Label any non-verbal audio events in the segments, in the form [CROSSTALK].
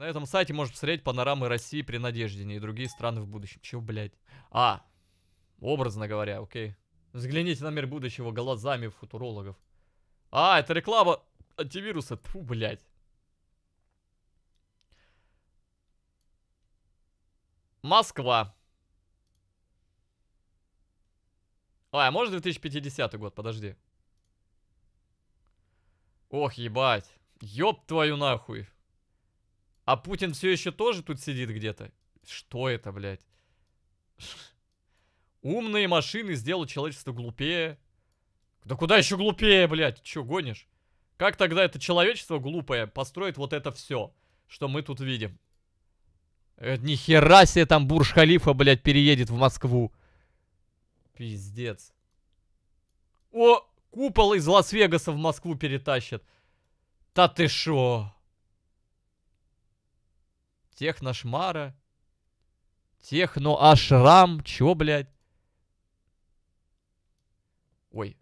На этом сайте можно посмотреть панорамы России при Надеждине и другие страны в будущем. Чё, блядь? А, образно говоря, окей. Взгляните на мир будущего глазами футурологов. А, это реклама антивируса. Тьфу, блядь. Москва. А, а может 2050 год, подожди. Ох, ебать. Ёб твою нахуй. А Путин все еще тоже тут сидит где-то? Что это, блядь? Умные машины сделают человечество глупее. Да куда еще глупее, блядь? Че, гонишь? Как тогда это человечество глупое построит вот это все, что мы тут видим? Это ни себе там Бурж-Халифа, блядь, переедет в Москву. Пиздец. О, купол из Лас-Вегаса в Москву перетащат. Да ты шо? Техношмара. Техно-ашрам. Чё, блядь? Ой.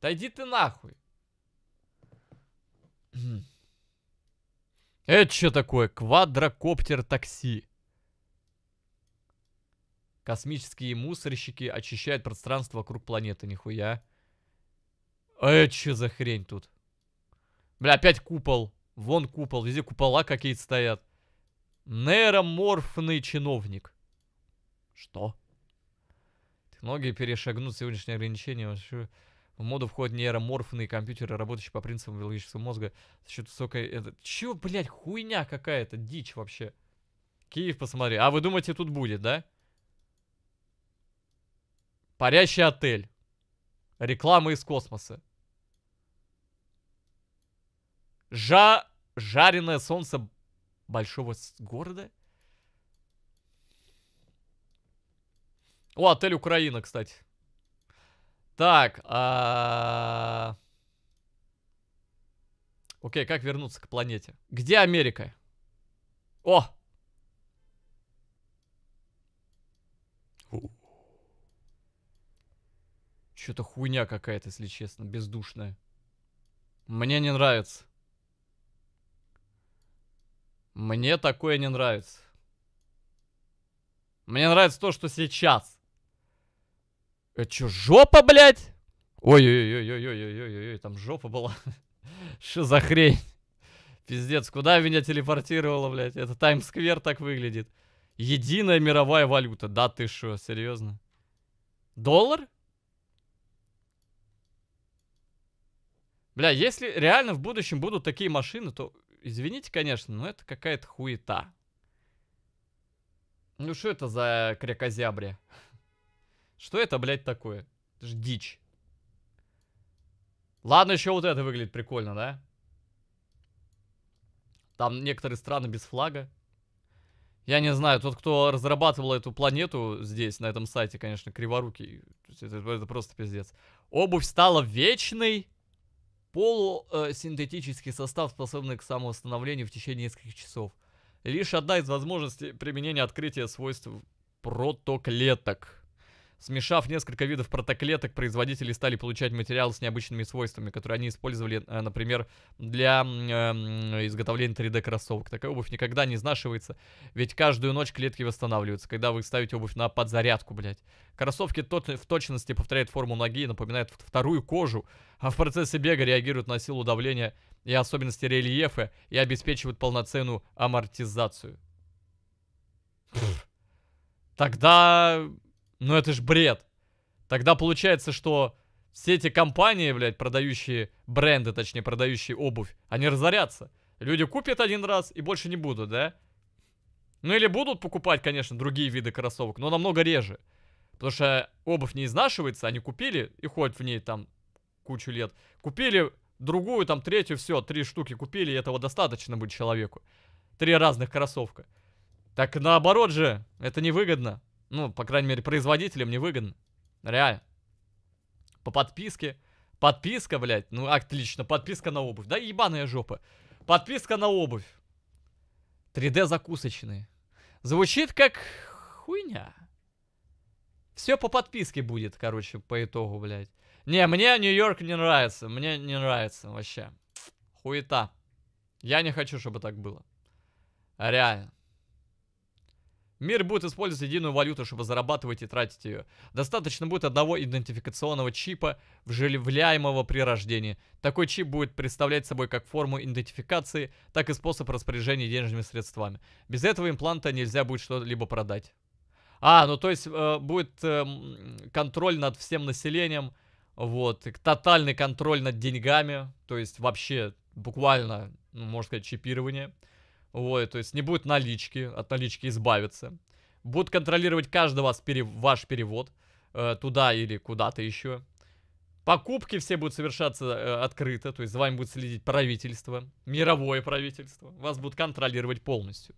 Да иди ты нахуй. [CLEARS THROAT] Это что такое? Квадрокоптер такси. Космические мусорщики очищают пространство вокруг планеты, нихуя. А это что за хрень тут? Бля, опять купол. Вон купол, везде купола какие-то стоят. Нейроморфный чиновник. Что? Технологии перешагнут сегодняшние ограничения. В моду входят нейроморфные компьютеры, работающие по принципам биологического мозга за счет высокой... Это... Чё, блядь, хуйня какая-то, дичь вообще. Киев, посмотри. А вы думаете, тут будет, да? Парящий отель. Реклама из космоса. Жа... Жареное солнце большого города? О, отель Украина, кстати. Так, а... Окей, как вернуться к планете? Где Америка? О! Что-то хуйня какая-то, если честно, бездушная. Мне не нравится. Мне такое не нравится. Мне нравится то, что сейчас. Это что, жопа, блядь? Ой-ой-ой-ой-ой-ой-ой-ой, там жопа была. [LAUGHS] Что за хрень? Пиздец, куда меня телепортировало, блядь? Это Таймс-сквер так выглядит. Единая мировая валюта. Да ты что, серьезно? Доллар? Бля, если реально в будущем будут такие машины, то, извините, конечно, но это какая-то хуета. Ну что это за крякозября? [LAUGHS] Что это, блядь, такое? Это же дичь. Ладно, еще вот это выглядит прикольно, да? Там некоторые страны без флага. Я не знаю, тот, кто разрабатывал эту планету здесь, на этом сайте, конечно, криворукий. Это, это просто пиздец. Обувь стала вечной. Полусинтетический состав, способный к самовосстановлению в течение нескольких часов. Лишь одна из возможностей применения открытия свойств протоклеток. Смешав несколько видов протоклеток, производители стали получать материал с необычными свойствами, которые они использовали, э, например, для э, изготовления 3D-кроссовок. Такая обувь никогда не изнашивается, ведь каждую ночь клетки восстанавливаются, когда вы ставите обувь на подзарядку, блядь. Кроссовки тот, в точности повторяют форму ноги и напоминают вторую кожу, а в процессе бега реагируют на силу давления и особенности рельефа и обеспечивают полноценную амортизацию. Тогда ну это ж бред. Тогда получается, что все эти компании, блядь, продающие бренды, точнее, продающие обувь, они разорятся. Люди купят один раз и больше не будут, да? Ну или будут покупать, конечно, другие виды кроссовок, но намного реже. Потому что обувь не изнашивается, они купили и ходят в ней там кучу лет. Купили другую, там третью, все, три штуки купили, и этого достаточно будет человеку. Три разных кроссовка. Так наоборот же, это невыгодно. Ну, по крайней мере, производителям невыгодно. Реально. По подписке. Подписка, блядь. Ну, отлично. Подписка на обувь. Да ебаная жопа. Подписка на обувь. 3D закусочные. Звучит как хуйня. Все по подписке будет, короче, по итогу, блядь. Не, мне Нью-Йорк не нравится. Мне не нравится вообще. Хуета. Я не хочу, чтобы так было. Реально. Мир будет использовать единую валюту, чтобы зарабатывать и тратить ее. Достаточно будет одного идентификационного чипа, вживляемого при рождении. Такой чип будет представлять собой как форму идентификации, так и способ распоряжения денежными средствами. Без этого импланта нельзя будет что-либо продать. А, ну то есть э, будет э, контроль над всем населением, вот, тотальный контроль над деньгами, то есть вообще буквально, ну, можно сказать, чипирование. Вот, то есть не будет налички, от налички избавиться. Будут контролировать каждый вас пере, ваш перевод э, туда или куда-то еще. Покупки все будут совершаться э, открыто, то есть за вами будет следить правительство, мировое правительство. Вас будут контролировать полностью.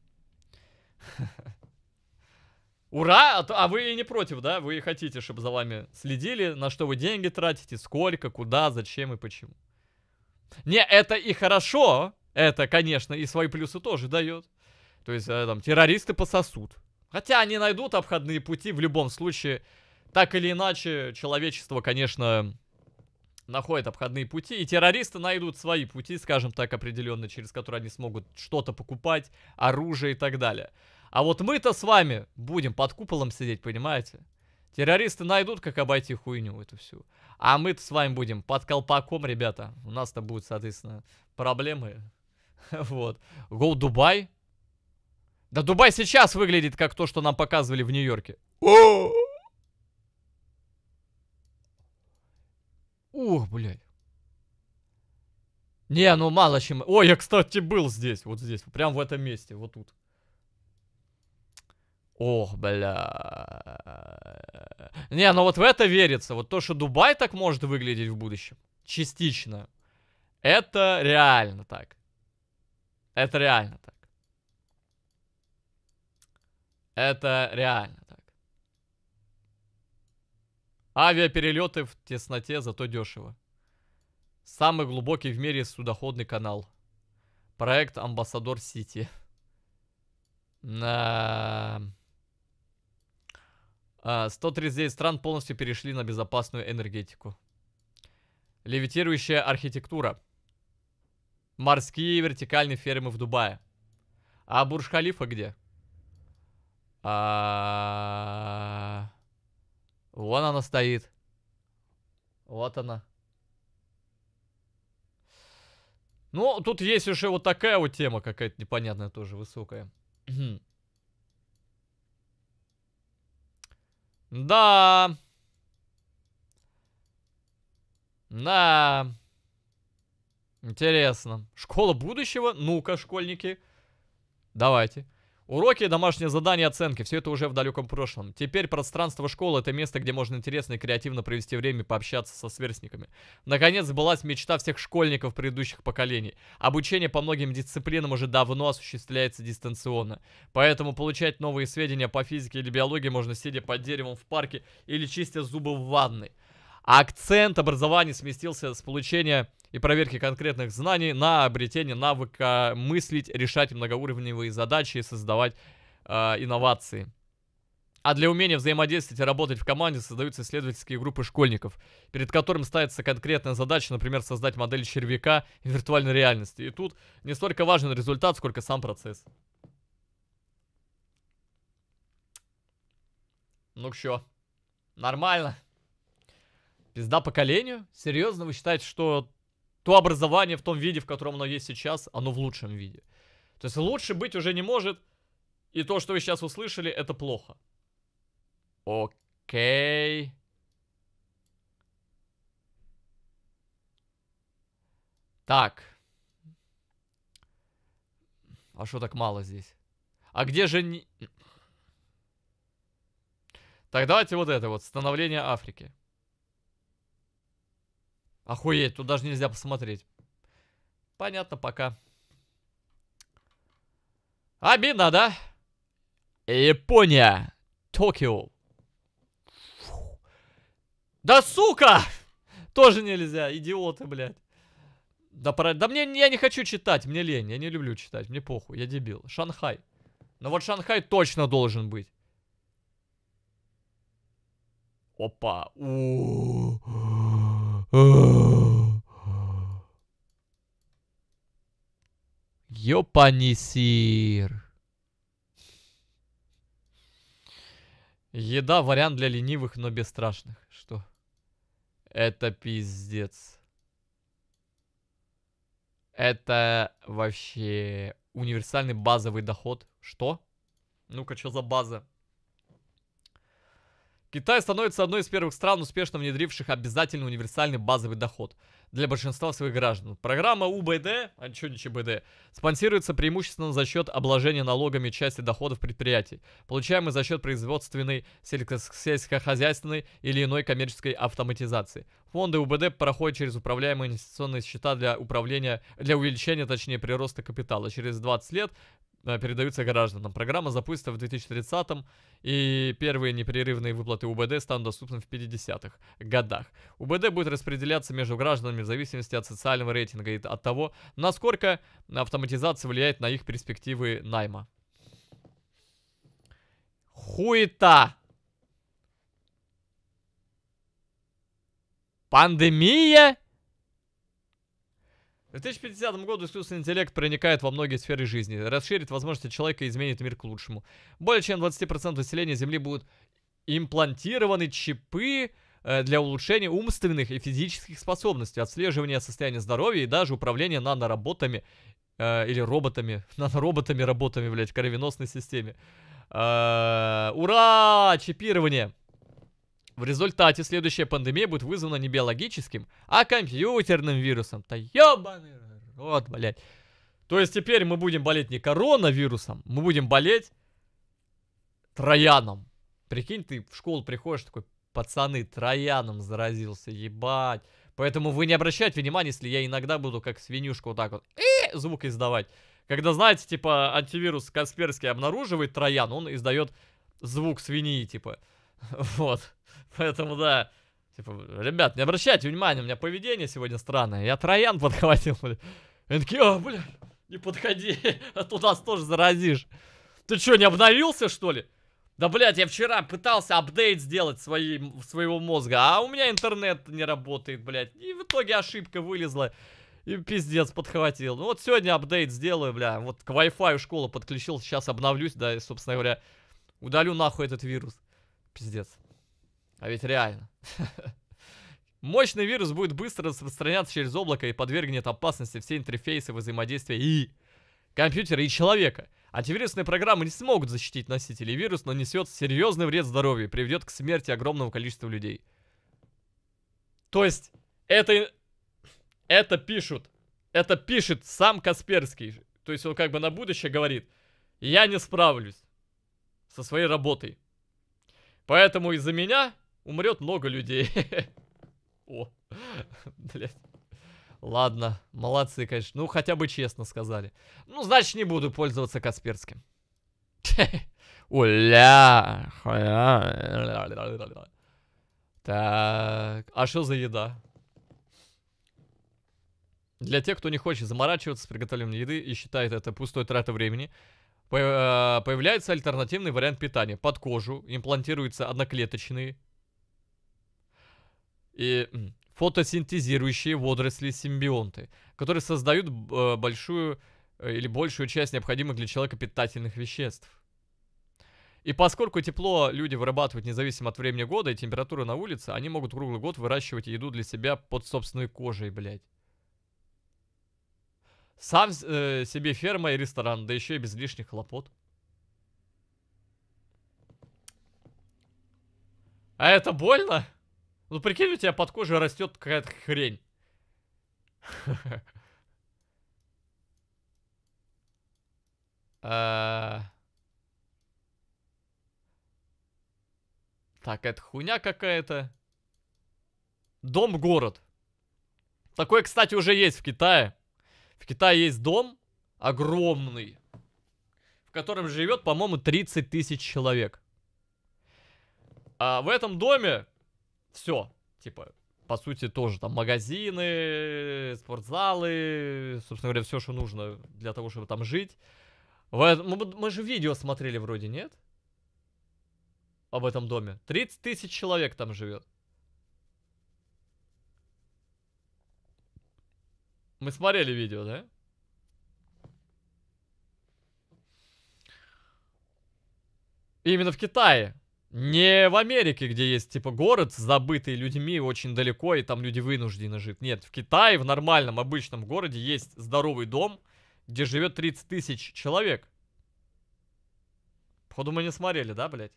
[LAUGHS] Ура! А, а вы не против, да? Вы хотите, чтобы за вами следили, на что вы деньги тратите, сколько, куда, зачем и почему. Не, это и хорошо, это, конечно, и свои плюсы тоже дает. То есть, э, там, террористы пососут. Хотя они найдут обходные пути в любом случае. Так или иначе, человечество, конечно, находит обходные пути. И террористы найдут свои пути, скажем так, определенно, через которые они смогут что-то покупать, оружие и так далее. А вот мы-то с вами будем под куполом сидеть, понимаете? Террористы найдут, как обойти хуйню эту всю. А мы-то с вами будем под колпаком, ребята. У нас-то будут, соответственно, проблемы [LAUGHS] Вот. Go Дубай. Да Дубай сейчас выглядит как то, что нам показывали в Нью-Йорке. Ух, блядь. Не, ну мало чем. Ой, я, кстати, был здесь, вот здесь, прям в этом месте, вот тут. Ох, бля. Не, ну вот в это верится. Вот то, что Дубай так может выглядеть в будущем. Частично. Это реально так. Это реально так. Это реально так. Авиаперелеты в тесноте, зато дешево. Самый глубокий в мире судоходный канал. Проект Амбассадор Сити. На... 139 стран полностью перешли на безопасную энергетику. Левитирующая архитектура. Морские вертикальные фермы в Дубае. А Бурж-Халифа где? А... Вон она стоит. Вот она. Ну, тут есть уже вот такая вот тема какая-то непонятная тоже, высокая. да. Да. Интересно. Школа будущего? Ну-ка, школьники. Давайте. Уроки, домашние задания, оценки. Все это уже в далеком прошлом. Теперь пространство школы это место, где можно интересно и креативно провести время, пообщаться со сверстниками. Наконец сбылась мечта всех школьников предыдущих поколений. Обучение по многим дисциплинам уже давно осуществляется дистанционно. Поэтому получать новые сведения по физике или биологии можно сидя под деревом в парке или чистя зубы в ванной. Акцент образования сместился с получения и проверки конкретных знаний на обретение навыка мыслить, решать многоуровневые задачи и создавать э, инновации. А для умения взаимодействовать и работать в команде создаются исследовательские группы школьников, перед которым ставится конкретная задача, например, создать модель червяка в виртуальной реальности. И тут не столько важен результат, сколько сам процесс. Ну чё, нормально? Пизда поколению? Серьезно, вы считаете, что то образование в том виде, в котором оно есть сейчас, оно в лучшем виде. То есть лучше быть уже не может, и то, что вы сейчас услышали, это плохо. Окей. Так. А что так мало здесь? А где же... Не... Так, давайте вот это вот. Становление Африки. Охуеть, тут даже нельзя посмотреть. Понятно, пока. Обидно, да? Япония. Токио. Да сука! Тоже нельзя, идиоты, блядь. Да, пора... да мне я не хочу читать, мне лень, я не люблю читать, мне похуй, я дебил. Шанхай. Но вот Шанхай точно должен быть. Опа. У -у -у. Ёпанисир. Еда вариант для ленивых, но бесстрашных. Что? Это пиздец. Это вообще универсальный базовый доход. Что? Ну-ка, что за база? Китай становится одной из первых стран, успешно внедривших обязательный универсальный базовый доход для большинства своих граждан. Программа УБД, а что не ЧБД, спонсируется преимущественно за счет обложения налогами части доходов предприятий, получаемой за счет производственной, сельскохозяйственной или иной коммерческой автоматизации. Фонды УБД проходят через управляемые инвестиционные счета для управления, для увеличения, точнее, прироста капитала. Через 20 лет передаются гражданам. Программа запустится в 2030 и первые непрерывные выплаты УБД станут доступны в 50-х годах. УБД будет распределяться между гражданами в зависимости от социального рейтинга и от того, насколько автоматизация влияет на их перспективы найма. Хуета! Пандемия? В 2050 году искусственный интеллект проникает во многие сферы жизни, расширит возможности человека и изменит мир к лучшему. Более чем 20% населения Земли будут имплантированы чипы э, для улучшения умственных и физических способностей, отслеживания состояния здоровья и даже управления нанороботами э, или роботами, [LAUGHS] нанороботами, работами, блядь, в кровеносной системе. Э, ура! Чипирование! В результате следующая пандемия будет вызвана не биологическим, а компьютерным вирусом. Да ёбаный рот, блядь. То есть теперь мы будем болеть не коронавирусом, мы будем болеть трояном. Прикинь, ты в школу приходишь такой, пацаны, трояном заразился, ебать. Поэтому вы не обращайте внимания, если я иногда буду как свинюшка вот так вот э, звук издавать. Когда, знаете, типа, антивирус Касперский обнаруживает троян, он издает звук свиньи, типа. [LAUGHS] Вот. Поэтому, да, типа, ребят, не обращайте внимания, у меня поведение сегодня странное. Я троян подхватил, блядь. Они такие, а, блядь, не подходи, [LAUGHS] а то нас тоже заразишь. Ты что, не обновился, что ли? Да, блядь, я вчера пытался апдейт сделать свои, своего мозга, а у меня интернет не работает, блядь. И в итоге ошибка вылезла. И пиздец подхватил. Ну вот сегодня апдейт сделаю, бля. Вот к Wi-Fi школу подключил, сейчас обновлюсь, да, и, собственно говоря, удалю нахуй этот вирус. Пиздец. А ведь реально. [LAUGHS] Мощный вирус будет быстро распространяться через облако и подвергнет опасности все интерфейсы взаимодействия и компьютера, и человека. Антивирусные программы не смогут защитить носителей. Вирус нанесет серьезный вред здоровью и приведет к смерти огромного количества людей. То есть, это... Это пишут. Это пишет сам Касперский. То есть он как бы на будущее говорит, я не справлюсь со своей работой. Поэтому из-за меня умрет много людей. [LAUGHS] О, [LAUGHS] блядь. Ладно, молодцы, конечно. Ну, хотя бы честно сказали. Ну, значит, не буду пользоваться Касперским. [LAUGHS] Уля. Так, а что за еда? Для тех, кто не хочет заморачиваться с приготовлением еды и считает это пустой тратой времени, появляется альтернативный вариант питания. Под кожу имплантируются одноклеточные и фотосинтезирующие водоросли-симбионты, которые создают э, большую э, или большую часть необходимых для человека питательных веществ. И поскольку тепло люди вырабатывают независимо от времени года и температуры на улице, они могут круглый год выращивать еду для себя под собственной кожей, блядь. Сам э, себе ферма и ресторан, да еще и без лишних хлопот. А это больно? Ну прикинь, у тебя под кожей растет какая-то хрень. [LAUGHS] А. Так, это хуйня какая-то. Дом-город. Такой, кстати, уже есть в Китае. В Китае есть дом огромный, в котором живет, по-моему, 30 тысяч человек. А в этом доме все, типа, по сути, тоже там магазины, спортзалы, собственно говоря, все, что нужно для того, чтобы там жить. Мы, мы же видео смотрели вроде, нет? Об этом доме. 30 тысяч человек там живет. Мы смотрели видео, да? Именно в Китае. Не в Америке, где есть, типа, город, забытый людьми очень далеко, и там люди вынуждены жить. Нет, в Китае, в нормальном, обычном городе есть здоровый дом, где живет 30 тысяч человек. Походу мы не смотрели, да, блядь?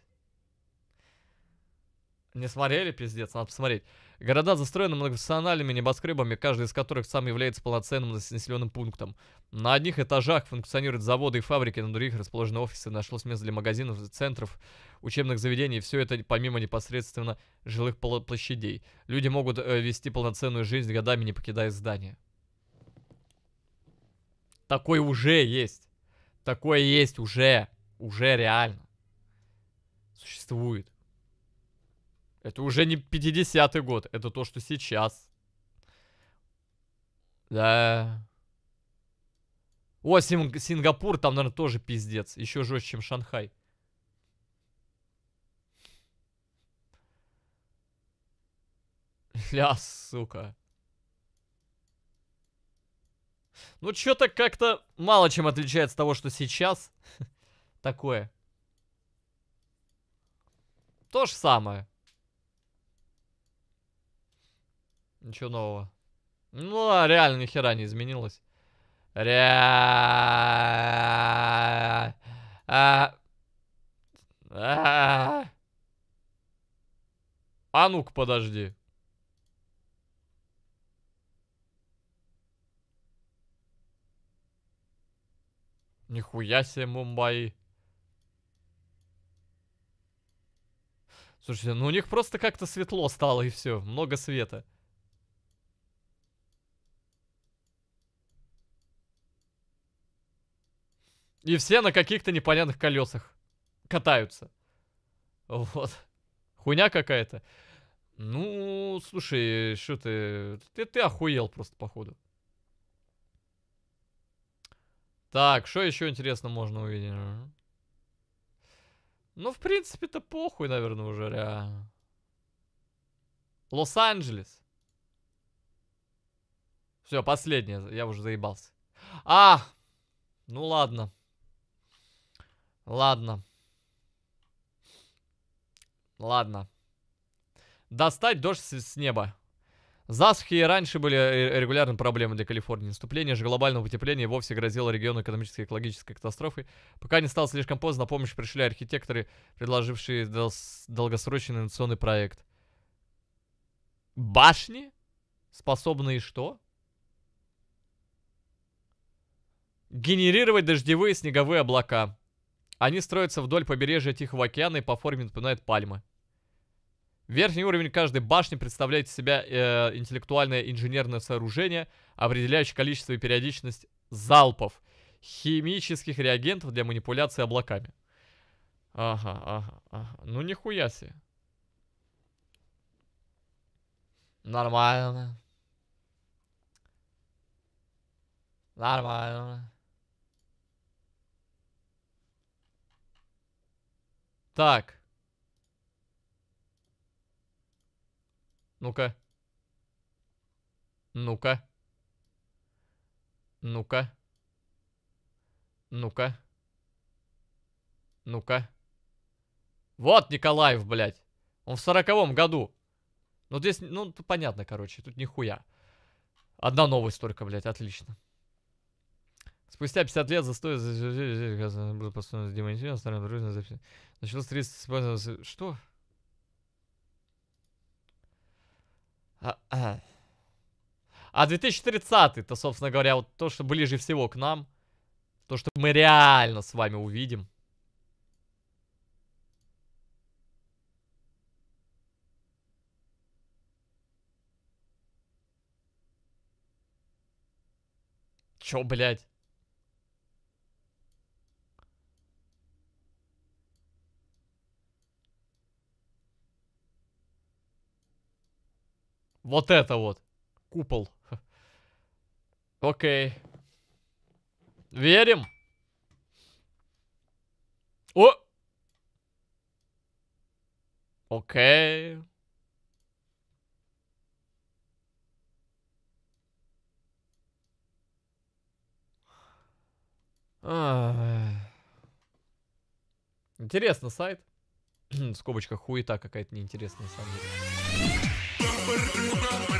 Не смотрели, пиздец, надо посмотреть. Города застроены многофункциональными небоскребами, каждый из которых сам является полноценным населенным пунктом. На одних этажах функционируют заводы и фабрики, на других расположены офисы, нашлось место для магазинов, центров, учебных заведений. Все это помимо непосредственно жилых площадей. Люди могут э, вести полноценную жизнь, годами не покидая здания. Такой уже есть. Такое есть уже. Уже реально. Существует. Это уже не 50-й год, это то, что сейчас. Да. О, Синг Сингапур, там, наверное, тоже пиздец. Еще жестче, чем Шанхай. Ля, сука. Ну, что-то как-то мало чем отличается от того, что сейчас. [LAUGHS] Такое. То же самое. Ничего нового. Ну, а реально ни хера не изменилось. Ре... А... А, а ну-ка, подожди. Нихуя себе, Мумбаи. Слушайте, ну у них просто как-то светло стало и все. Много света. И все на каких-то непонятных колесах катаются. Вот. Хуйня какая-то. Ну, слушай, что ты... ты... Ты охуел просто, походу. Так, что еще интересно можно увидеть? Ну, в принципе-то похуй, наверное, уже реально. Лос-Анджелес. Все, последнее. Я уже заебался. А! Ну ладно. Ладно. Ладно. Достать дождь с, неба. Засухи и раньше были регулярной проблемой для Калифорнии. Наступление же глобального потепления вовсе грозило региону экономической и экологической катастрофой. Пока не стало слишком поздно, помощь пришли архитекторы, предложившие дол долгосрочный инновационный проект. Башни? Способные что? Генерировать дождевые снеговые облака. Они строятся вдоль побережья Тихого океана и по форме напоминают пальмы. Верхний уровень каждой башни представляет из себя э, интеллектуальное инженерное сооружение, определяющее количество и периодичность залпов химических реагентов для манипуляции облаками. Ага, ага, ага. Ну нихуя себе. Нормально. Нормально. Так. Ну-ка. Ну-ка. Ну-ка. Ну-ка. Ну-ка. Вот Николаев, блядь. Он в сороковом году. Ну, здесь, ну, понятно, короче. Тут нихуя. Одна новость только, блядь, отлично. Спустя 50 лет застой был построен демонтирован, старым дружно запись. Началось 30 использоваться. Что? А, а. а 2030-то, собственно говоря, вот то, что ближе всего к нам. То, что мы реально с вами увидим. Чё, блядь? Вот это вот. Купол. [LAUGHS] Окей. Верим? О! Окей. Интересно сайт. [CLEARS THROAT] в скобочках хуета какая-то неинтересная на самом деле. perruna.